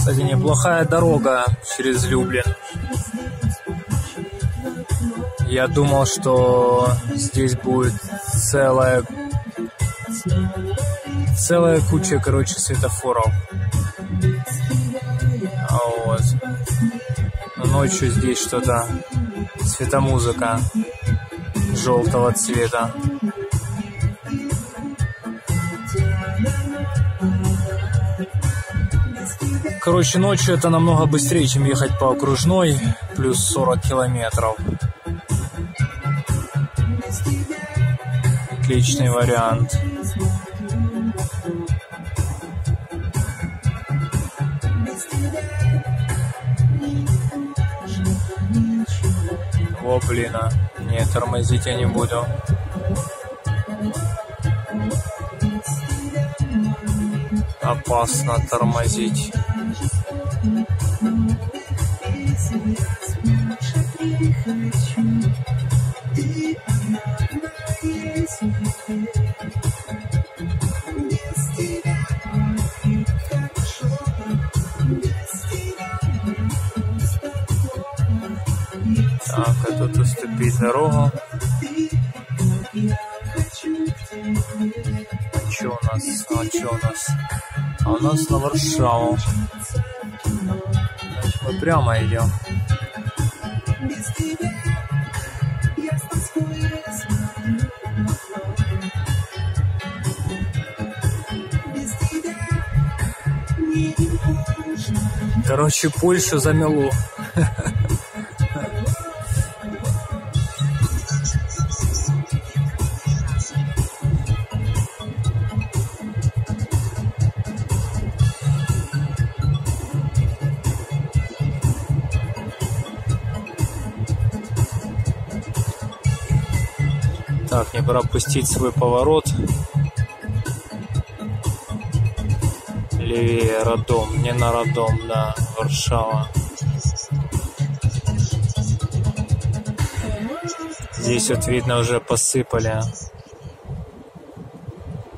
Кстати, неплохая дорога через Люблин. Я думал, что здесь будет целая целая куча, короче, светофоров. А вот. Но ночью здесь что-то светомузыка желтого цвета. Короче, ночью это намного быстрее, чем ехать по окружной, плюс 40 километров. Отличный вариант. О, блин, а. Нет, тормозить я не буду. Опасно тормозить. Так, а тут уступить дорогу. А что у нас? А что у нас? А у нас на Варшаву. Мы прямо идем. Короче, Польшу замело. Так, не пропустить свой поворот. Левее Родом, не на Родом, да, Варшава. Здесь вот видно уже посыпали.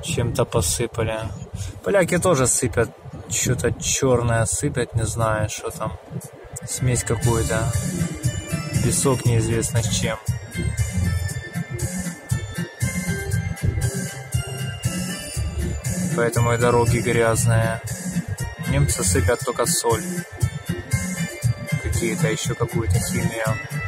Чем-то посыпали. Поляки тоже сыпят. Что-то черное сыпят, не знаю, что там. Смесь какую-то. Песок неизвестно с чем. Поэтому и дороги грязные. Немцы сыпят только соль. Какие-то еще какую-то химию.